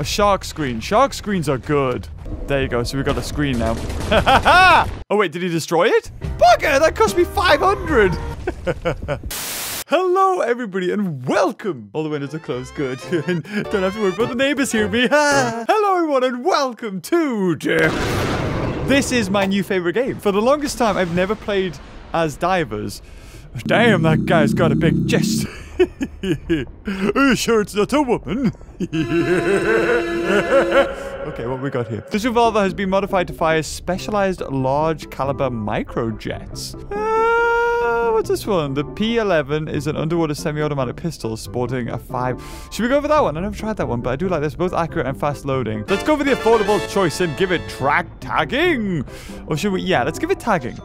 A shark screen. Shark screens are good. There you go. So we've got a screen now. oh, wait. Did he destroy it? Bugger! That cost me 500! Hello, everybody, and welcome. All the windows are closed. Good. Don't have to worry about the neighbors hear me. Hello, everyone, and welcome to. This is my new favorite game. For the longest time, I've never played as divers. Damn, that guy's got a big chest. Are you sure it's not a woman? okay, what we got here? This revolver has been modified to fire specialized large caliber microjets. Uh, what's this one? The P11 is an underwater semi-automatic pistol sporting a 5. Should we go for that one? I never tried that one, but I do like this. Both accurate and fast loading. Let's go for the affordable choice and give it track tagging. Or should we? Yeah, let's give it tagging.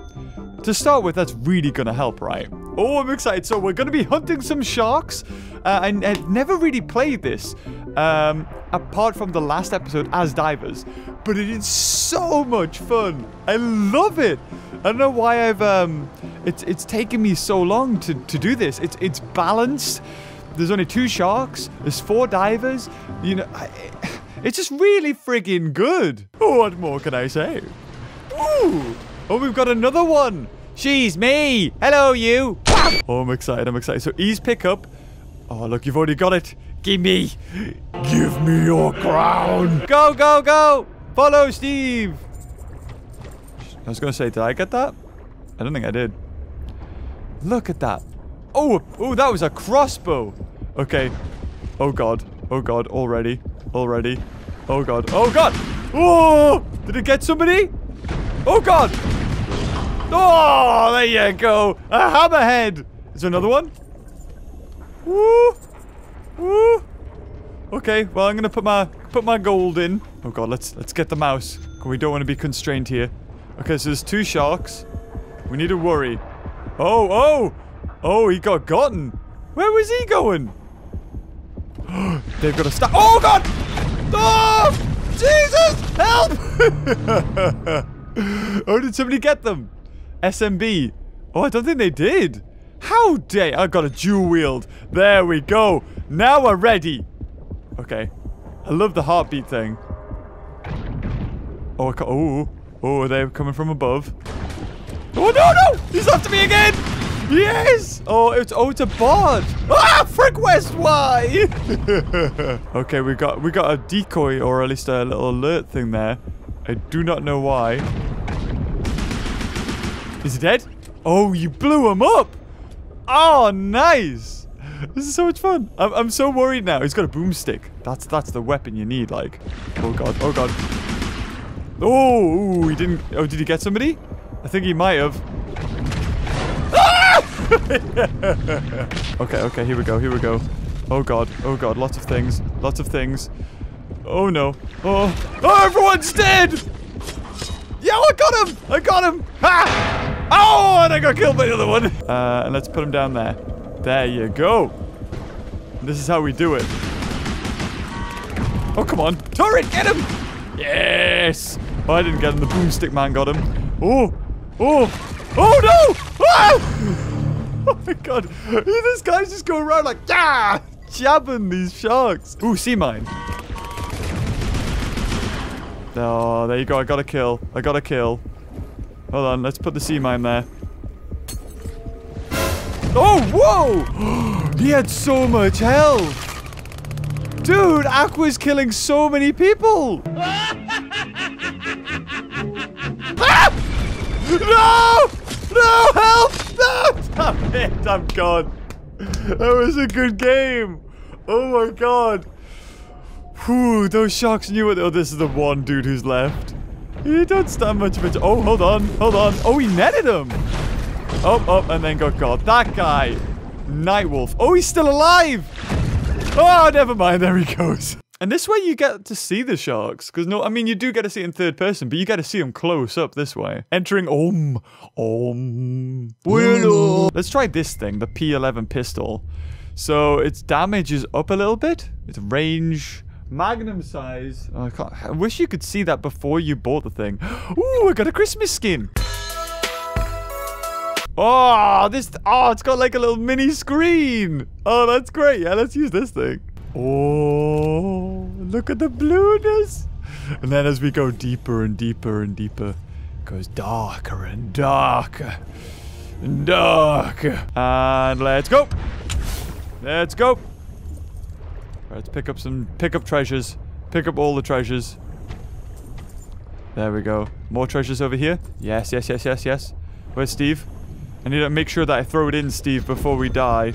To start with, that's really going to help, right? Oh, I'm excited. So we're going to be hunting some sharks. Uh, I, I never really played this, um, apart from the last episode as divers. But it is so much fun. I love it. I don't know why I've... Um, it's it's taken me so long to, to do this. It's, it's balanced. There's only two sharks. There's four divers. You know, I, it's just really friggin' good. What more can I say? Ooh. Oh, we've got another one. She's me. Hello, you. Oh, I'm excited. I'm excited. So ease pickup. Oh, look, you've already got it. Give me. Give me your crown. Go, go, go. Follow Steve. I was going to say, did I get that? I don't think I did. Look at that. Oh, oh, that was a crossbow. Okay. Oh, God. Oh, God. Already. Already. Oh, God. Oh, God. Oh, did it get somebody? Oh, God. Oh, there you go. A hammerhead. Is there another one? Woo. Woo. Okay, well, I'm going to put my put my gold in. Oh, God, let's let's get the mouse. We don't want to be constrained here. Okay, so there's two sharks. We need to worry. Oh, oh. Oh, he got gotten. Where was he going? They've got to stop. Oh, God. Oh, Jesus, help. oh, did somebody get them? SMB. Oh, I don't think they did. How dare I got a dual wield. There we go. Now we're ready. Okay. I love the heartbeat thing. Oh, oh, oh, they're coming from above. Oh, no, no! He's after me again! Yes! Oh, it's oh, it's a bot. Ah, frick west, why? okay, we got we got a decoy or at least a little alert thing there. I do not know why. Is he dead? Oh, you blew him up! Oh, nice! This is so much fun. I'm, I'm so worried now. He's got a boomstick. That's that's the weapon you need, like. Oh, God. Oh, God. Oh, he didn't... Oh, did he get somebody? I think he might have. Ah! okay, okay, here we go, here we go. Oh, God. Oh, God. Lots of things. Lots of things. Oh, no. Oh. Oh, everyone's dead! Yeah, I got him! I got him! Ha! Oh, and I got killed by the other one. Uh, and let's put him down there. There you go. This is how we do it. Oh, come on. Turret, get him! Yes! Oh, I didn't get him. The boomstick man got him. Oh! Oh! Oh, no! Ah! Oh, my God. This guy's just going around like, yeah! Jabbing these sharks. Ooh, sea mine. Oh, there you go. I got a kill. I got a kill. Hold on, let's put the sea mine there. Oh, whoa! he had so much health! Dude, Aqua's killing so many people! ah! No! No, help! No! Damn it, I'm gone. That was a good game. Oh my god. Whew, those sharks knew it. Oh, this is the one dude who's left. He don't stand much of a... Oh, hold on. Hold on. Oh, he netted him. Oh, oh, and then got caught. That guy. Nightwolf. Oh, he's still alive. Oh, never mind. There he goes. And this way you get to see the sharks. Because, no, I mean, you do get to see it in third person, but you get to see them close up this way. Entering Om. Om. Let's try this thing, the P11 pistol. So its damage is up a little bit. Its range Magnum size. Oh, I, I, wish you could see that before you bought the thing. Ooh, I got a Christmas skin. Oh, this. Oh, it's got like a little mini screen. Oh, that's great. Yeah, let's use this thing. Oh, look at the blueness. And then as we go deeper and deeper and deeper, it goes darker and darker and darker. And let's go. Let's go. Let's pick up some, pick up treasures. Pick up all the treasures. There we go. More treasures over here. Yes, yes, yes, yes, yes. Where's Steve? I need to make sure that I throw it in, Steve, before we die.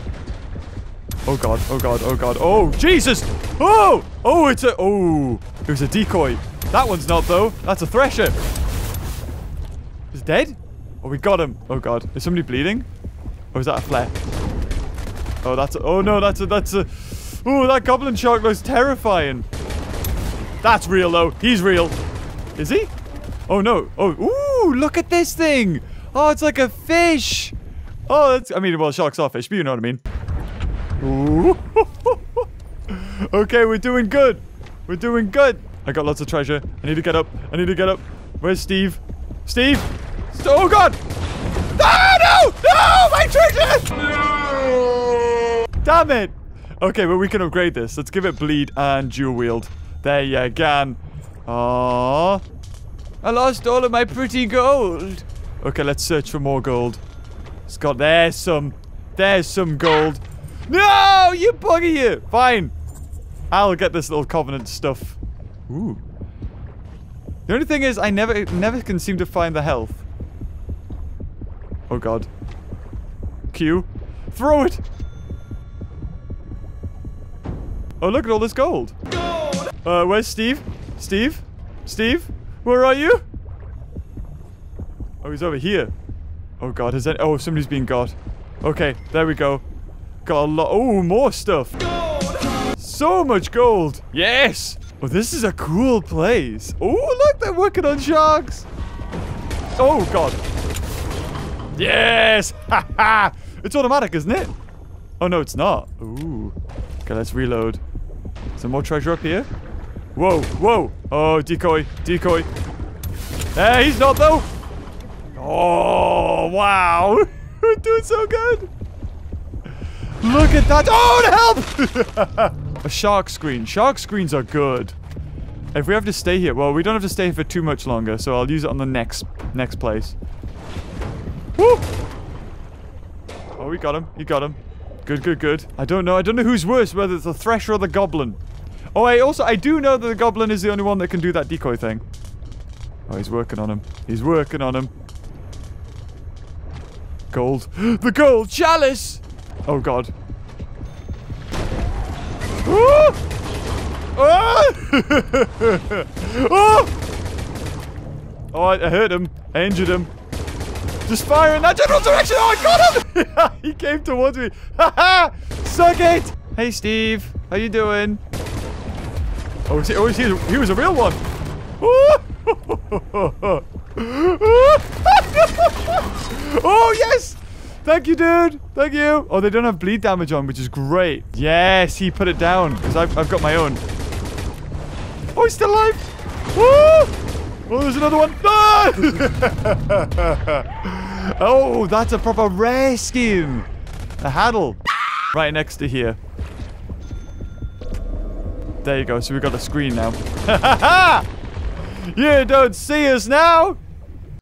Oh god, oh god, oh god. Oh, Jesus! Oh! Oh, it's a... Oh, it was a decoy. That one's not, though. That's a thresher. He's dead? Oh, we got him. Oh god. Is somebody bleeding? Or is that a flare? Oh, that's a... Oh, no, that's a... That's a... Oh, that goblin shark looks terrifying. That's real, though. He's real. Is he? Oh, no. Oh, ooh, look at this thing. Oh, it's like a fish. Oh, that's... I mean, well, sharks are fish, but you know what I mean. Ooh. okay, we're doing good. We're doing good. I got lots of treasure. I need to get up. I need to get up. Where's Steve? Steve? Oh, God. Ah, no! No! My treasure! Damn it. Okay, well, we can upgrade this. Let's give it bleed and dual wield. There you go. Aww. I lost all of my pretty gold. Okay, let's search for more gold. Scott, there's some. There's some gold. No, you bugger you. Fine. I'll get this little covenant stuff. Ooh. The only thing is, I never, never can seem to find the health. Oh god. Q. Throw it. Oh, look at all this gold. Gold. Uh, where's Steve? Steve? Steve? Where are you? Oh, he's over here. Oh god, is that? Oh, somebody's being got. Okay, there we go. Got a lot. Oh, more stuff. Gold. So much gold. Yes. Oh, this is a cool place. Oh, look, they're working on sharks. Oh god. Yes. Ha ha. It's automatic, isn't it? Oh no, it's not. Ooh. Okay, let's reload. Some more treasure up here. Whoa, whoa. Oh, decoy, decoy. Hey, he's not though. Oh, wow. We're doing so good. Look at that. Oh, help! A shark screen. Shark screens are good. If we have to stay here, well, we don't have to stay here for too much longer, so I'll use it on the next next place. Woo! Oh, we got him. You got him. Good, good, good. I don't know. I don't know who's worse, whether it's the Thresher or the Goblin. Oh, I also, I do know that the Goblin is the only one that can do that decoy thing. Oh, he's working on him. He's working on him. Gold. the gold chalice! Oh, God. Ah! Ah! Oh! oh! oh, I hurt him. I injured him. Just fire in that general direction. Oh, I got him! he came towards me. ha! Suck it! Hey, Steve. How you doing? Oh, he, oh he, he was a real one. oh, yes! Thank you, dude. Thank you. Oh, they don't have bleed damage on, which is great. Yes, he put it down because I've, I've got my own. Oh, he's still alive. Oh, there's another one. Oh, that's a proper rare skin. A Haddle. Right next to here. There you go. So we've got a screen now. you don't see us now.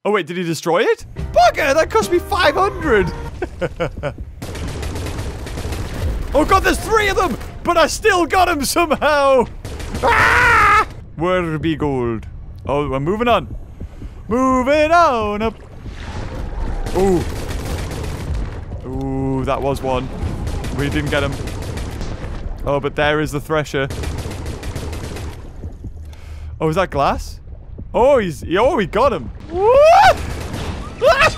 Oh, wait. Did he destroy it? Bugger. That cost me 500. oh, God. There's three of them. But I still got him somehow. Ah! Where be gold? Oh, we're moving on. Moving on up. Ooh. Ooh, that was one. We didn't get him. Oh, but there is the thresher. Oh, is that glass? Oh, he's... Oh, we got him.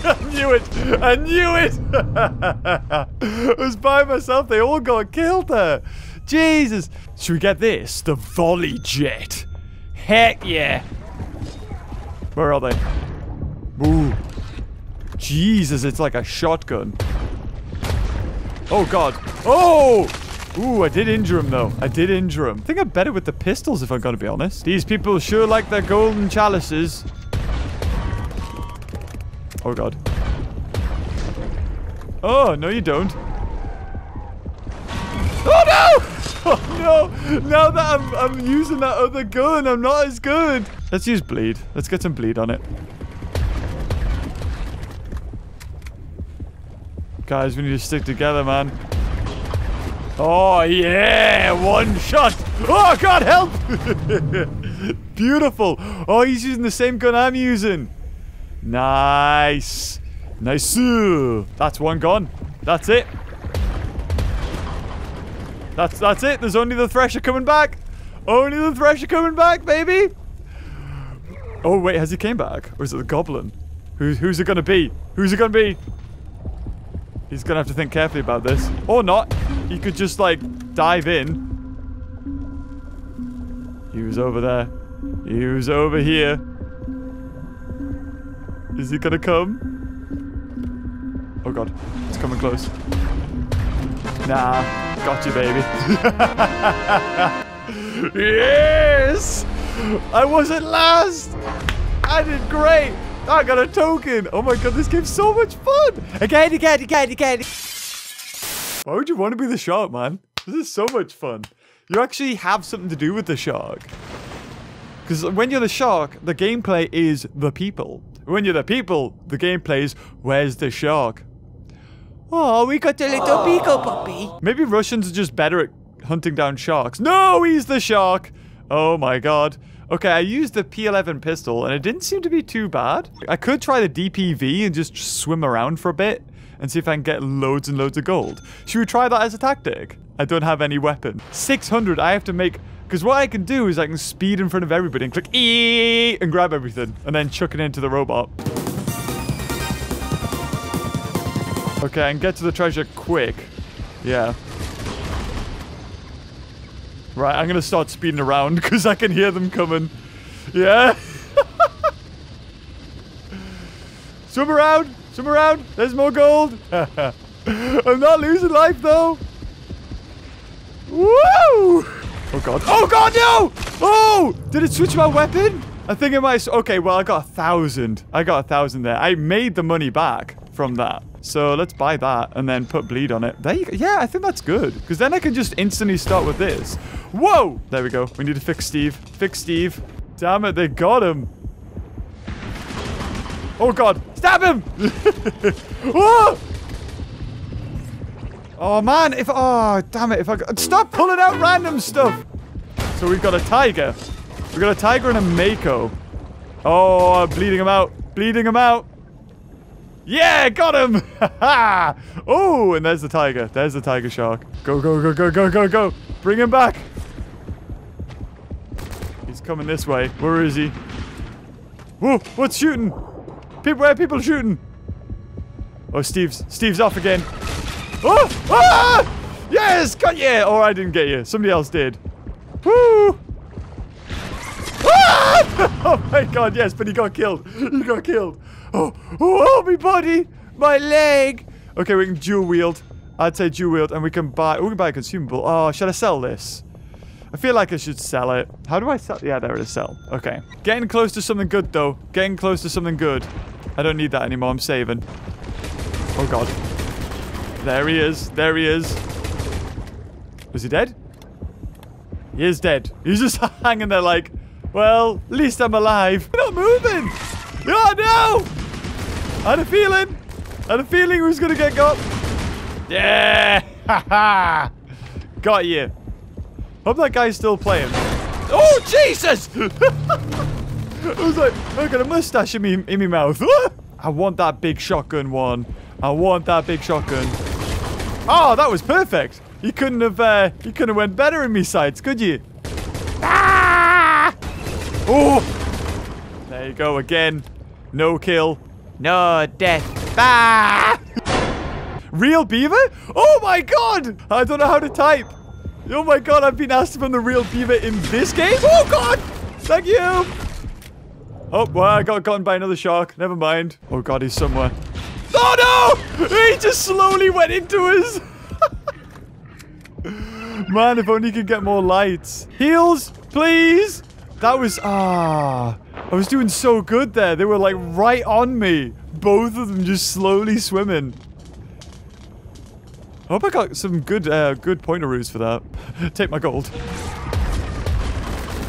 I knew it. I knew it. I was by myself. They all got killed there. Jesus. Should we get this? The volley jet. Heck yeah. Where are they? Ooh. Jesus, it's like a shotgun. Oh, God. Oh! Ooh, I did injure him, though. I did injure him. I think I'm better with the pistols, if I'm to be honest. These people sure like their golden chalices. Oh, God. Oh, no, you don't. Oh, no! Oh no! Now that I'm, I'm using that other gun, I'm not as good. Let's use bleed. Let's get some bleed on it. Guys, we need to stick together, man. Oh, yeah! One shot! Oh, God, help! Beautiful! Oh, he's using the same gun I'm using. Nice. Nice. That's one gone. That's it. That's that's it. There's only the Thresher coming back. Only the Thresher coming back, baby. Oh, wait. Has he came back? Or is it the Goblin? Who's, who's it to be? Who's it to be? He's to have to think carefully about this. Or not. He could just, like, dive in. He was over there. He was over here. Is he gonna come? Oh god, it's coming close. Nah, got you, baby. yes! I was at last! I did great! I got a token! Oh my god, this game's so much fun! Again, again, again, again! Why would you want to be the shark, man? This is so much fun. You actually have something to do with the shark. Because when you're the shark, the gameplay is the people. When you're the people, the gameplay is where's the shark? Oh, we got a little ah. Pico puppy. Maybe Russians are just better at hunting down sharks. No, he's the shark. Oh my god. Okay, I used the P11 pistol and it didn't seem to be too bad. I could try the DPV and just swim around for a bit and see if I can get loads and loads of gold. Should we try that as a tactic? I don't have any weapon. 600, I have to make... Because what I can do is I can speed in front of everybody and click E and grab everything and then chuck it into the robot. Okay, and get to the treasure quick. Yeah. Right, I'm gonna start speeding around because I can hear them coming. Yeah. swim around, swim around. There's more gold. I'm not losing life though. Woo! Oh god. Oh god, no! Oh! Did it switch my weapon? I think it might. Okay, well, I got a thousand. I got a thousand there. I made the money back from that. So let's buy that and then put bleed on it. There you go. Yeah, I think that's good. Because then I can just instantly start with this. Whoa! There we go. We need to fix Steve. Fix Steve. Damn it, they got him. Oh god. Stab him! oh! oh man, if oh damn it, if I stop pulling out random stuff. So we've got a tiger. We've got a tiger and a mako. Oh, bleeding him out. Bleeding him out. Yeah, got him! oh, and there's the tiger. There's the tiger shark. Go, go, go, go, go, go, go. Bring him back. He's coming this way. Where is he? Whoa, what's shooting? People, where people shooting? Oh, Steve's, Steve's off again. Oh, ah! Yes, got you. Oh, I didn't get you. Somebody else did. Woo! Oh my god, yes, but he got killed. He got killed. Oh, oh, oh, my body, my leg. Okay, we can dual wield. I'd say dual wield, and we can buy. We can buy a consumable. Oh, should I sell this? I feel like I should sell it. How do I sell? Yeah, there it is. Sell. Okay. Getting close to something good, though. Getting close to something good. I don't need that anymore. I'm saving. Oh, God. There he is. There he is. Was he dead? He is dead. He's just hanging there like, well, at least I'm alive. We're not moving. Oh, no. I had a feeling. I had a feeling was going to get got. Yeah. got you. Hope that guy's still playing. Oh, Jesus! I was like, I got a mustache in me in my mouth. I want that big shotgun one. I want that big shotgun. Oh, that was perfect. You couldn't have, uh, you couldn't have went better in me sights, could you? Oh! There you go again. No kill. No death. Ah! Real beaver? Oh my god! I don't know how to type. Oh my god, I've been asked from the real beaver in this game? Oh god! Thank you! Oh, well, I got gotten by another shark. Never mind. Oh god, he's somewhere. Oh no! He just slowly went into us! Man, if only he could get more lights. Heals, please! That was... Ah... I was doing so good there. They were like right on me. Both of them just slowly swimming. I hope I got some good, uh, good pointeroos for that. Take my gold.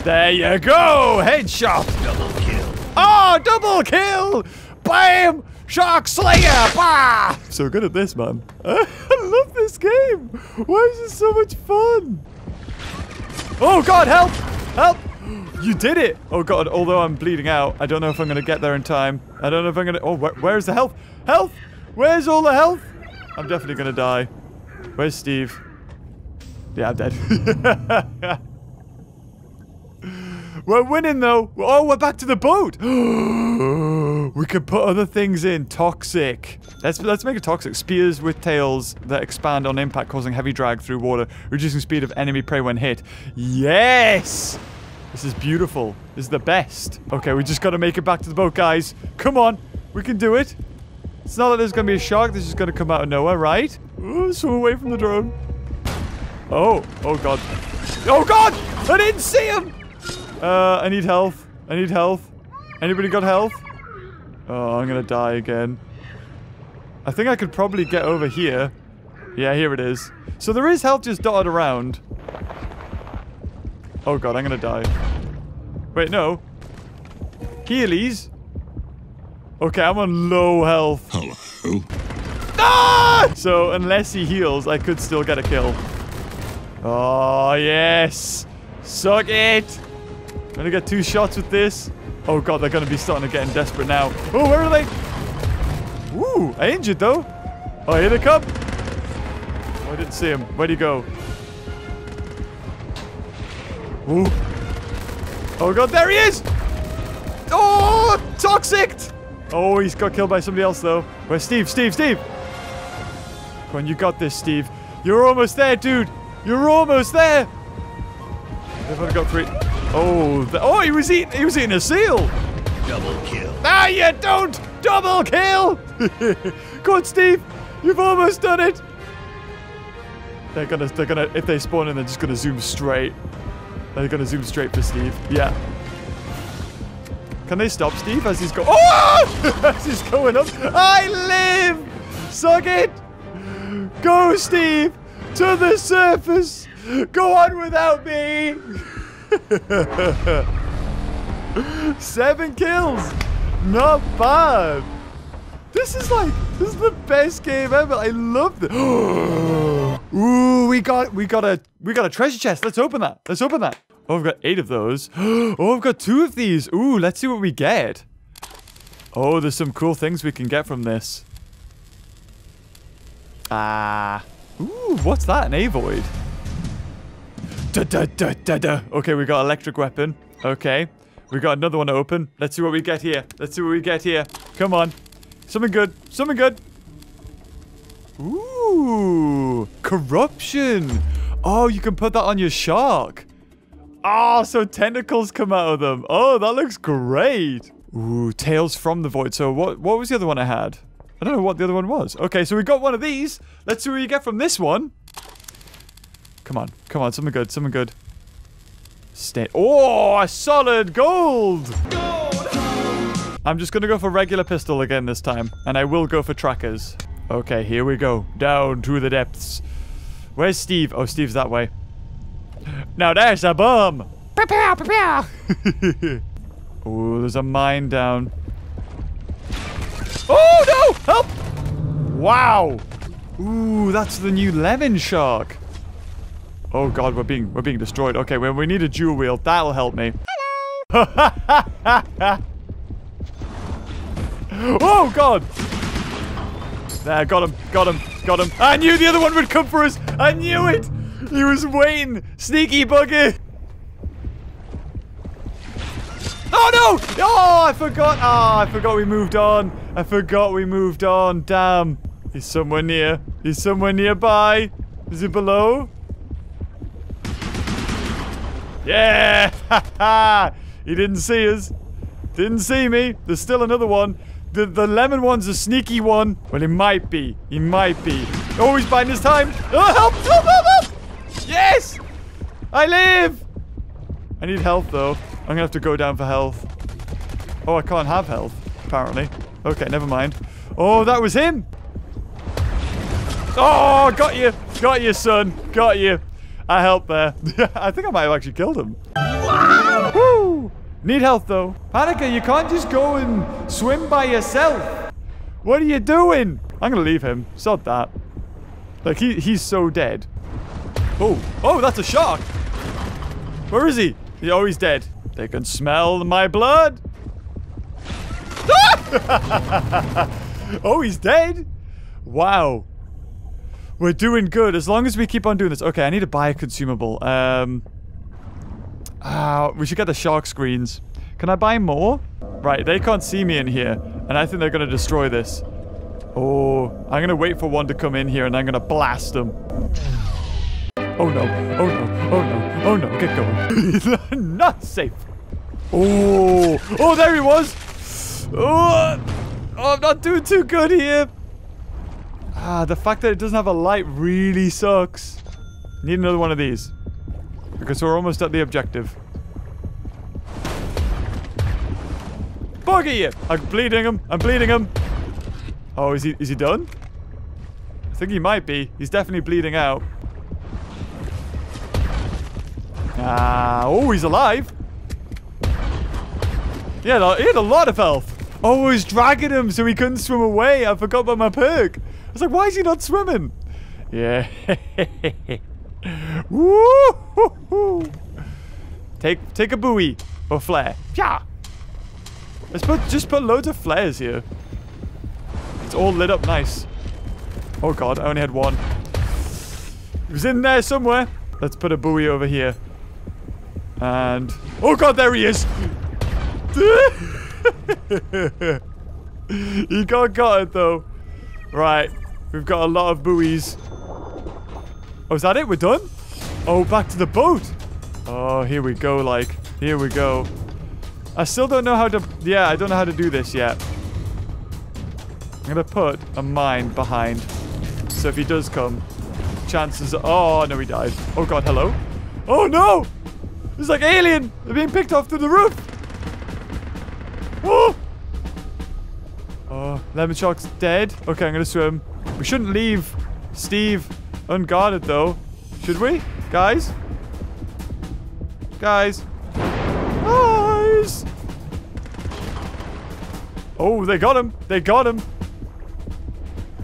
There you go! Headshot! Double kill. Oh, double kill! Bam! Shark Slayer! Bah! So good at this, man. I love this game. Why is this so much fun? Oh, God, help! Help! You did it! Oh, God, although I'm bleeding out, I don't know if I'm going to get there in time. I don't know if I'm going to... Oh, wh where's the health? Health! Where's all the health? I'm definitely going to die. Where's Steve? Yeah, I'm dead. We're winning though. Oh, we're back to the boat. we could put other things in. Toxic. Let's let's make it toxic. Spears with tails that expand on impact, causing heavy drag through water, reducing speed of enemy prey when hit. Yes. This is beautiful. This is the best. Okay, we just got to make it back to the boat, guys. Come on. We can do it. It's not that there's going to be a shark. This is going to come out of nowhere, right? Oh, so away from the drone. Oh. Oh, God. Oh, God. I didn't see him. Uh, I need health. I need health. Anybody got health? Oh, I'm gonna die again. I think I could probably get over here. Yeah, here it is. So there is health just dotted around. Oh god, I'm gonna die. Wait, no. Healies? Okay, I'm on low health. Hello. Ah! So unless he heals, I could still get a kill. Oh, yes. Suck it. I'm gonna get two shots with this. Oh god, they're gonna be starting to get desperate now. Oh, where are they? Ooh, I injured though. Oh, here they come. Oh, I didn't see him. Where'd he go? Ooh. Oh god, there he is! Oh, toxic! Oh, he's got killed by somebody else though. Where's Steve? Steve, Steve! Come on, you got this, Steve. You're almost there, dude. You're almost there. They've only got three. Oh, the, oh, he was eating. He was eating a seal. Double kill. Ah, you don't double kill. Go on, Steve. You've almost done it. They're gonna. They're gonna. If they spawn in, they're just gonna zoom straight. They're gonna zoom straight for Steve. Yeah. Can they stop Steve as he's going? Oh! as he's going up. I live. Suck it. Go, Steve, to the surface. Go on without me. Seven kills. Not bad. This is like this is the best game ever. I love this. Ooh, we got we got a we got a treasure chest. Let's open that. Let's open that. Oh, I've got eight of those. Oh, I've got two of these. Ooh, let's see what we get. Oh, there's some cool things we can get from this. Ah. Ooh, what's that? An Avoid. Da, da, da, da, da. Okay, we got electric weapon. Okay. We got another one to open. Let's see what we get here. Let's see what we get here. Come on. Something good. Something good. Ooh. Corruption. Oh, you can put that on your shark. Oh, so tentacles come out of them. Oh, that looks great. Ooh, tails from the void. So what, what was the other one I had? I don't know what the other one was. Okay, so we got one of these. Let's see what you get from this one. Come on. Come on. Something good. Something good. Stay. Oh, a solid gold. Gold. I'm just going to go for regular pistol again this time. And I will go for trackers. Okay, here we go. Down to the depths. Where's Steve? Oh, Steve's that way. Now there's a bomb. Prepare, prepare. oh, there's a mine down. Oh, no! Help! Wow. Ooh, that's the new lemon shark. Oh god, we're being we're being destroyed. Okay, well, we need a dual wield. That'll help me. Hello! oh god! There, got him, got him, got him. I knew the other one would come for us. I knew it. He was waiting. Sneaky buggy. Oh no! Oh, I forgot. Oh, I forgot we moved on. I forgot we moved on. Damn. He's somewhere near. He's somewhere nearby. Is he below? Yeah! he didn't see us. Didn't see me. There's still another one. The, the lemon one's a sneaky one. Well, he might be. He might be. Oh, he's biding his time. Oh, help! Help, help, help! Yes! I live! I need health, though. I'm gonna have to go down for health. Oh, I can't have health, apparently. Okay, never mind. Oh, that was him! Oh, got you. Got you, son. Got you. I helped there. I think I might have actually killed him. Woo! Need health, though. Panika, you can't just go and swim by yourself. What are you doing? I'm going to leave him. Sod that. Like, he, he's so dead. Oh, oh, that's a shark. Where is he? Oh, he's dead. They can smell my blood. oh, he's dead. Wow. We're doing good as long as we keep on doing this. Okay, I need to buy a consumable. Um, uh, we should get the shark screens. Can I buy more? Right, they can't see me in here. And I think they're going to destroy this. Oh, I'm going to wait for one to come in here and I'm going to blast them. Oh no, oh no, oh no, oh no, get going. Not safe. Oh, oh, there he was. Oh, oh, I'm not doing too good here. Ah, the fact that it doesn't have a light really sucks. Need another one of these. Because we're almost at the objective. Buggy! I'm bleeding him. I'm bleeding him. Oh, is he is he done? I think he might be. He's definitely bleeding out. Ah, oh, he's alive. Yeah, he had a lot of health. Oh, I was dragging him so he couldn't swim away. I forgot about my perk. I was like, why is he not swimming? Yeah. Woo! Take take a buoy or flare. Yeah. Let's put just put loads of flares here. It's all lit up nice. Oh god, I only had one. He was in there somewhere. Let's put a buoy over here. And oh god, there he is. he got got it though. Right, we've got a lot of buoys. Oh, is that it? We're done? Oh, back to the boat. Oh, here we go, like. Here we go. I still don't know how to... Yeah, I don't know how to do this yet. I'm going to put a mine behind. So if he does come, chances... Oh, no, he died. Oh, God, hello? Oh, no! It's like alien! They're being picked off to the roof! Oh! Oh, Lemon Shark's dead. Okay, I'm to swim. We shouldn't leave Steve unguarded, though. Should we? Guys? Guys? Guys! Oh, they got him. They got him.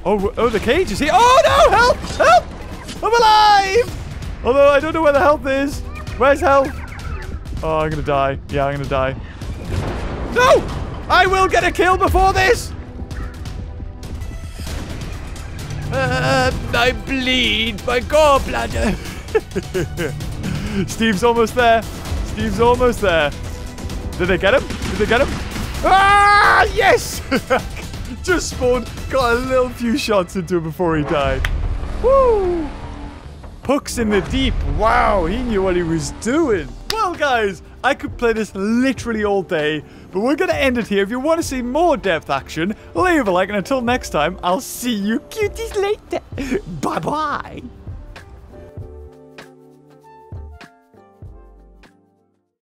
Oh, oh, the cage is here. Oh, no! Help! Help! I'm alive! Although, I don't know where the health is. Where's health? Oh, I'm gonna die. Yeah, I'm gonna die. No! I will get a kill before this! Uh, I bleed my gallbladder. Steve's almost there. Steve's almost there. Did they get him? Did they get him? Ah, yes! Just spawned, got a little few shots into him before he died. Woo! Puck's in the deep. Wow, he knew what he was doing. Well, guys, I could play this literally all day, but we're going to end it here. If you want to see more depth action, leave a like, and until next time, I'll see you cuties later. Bye-bye.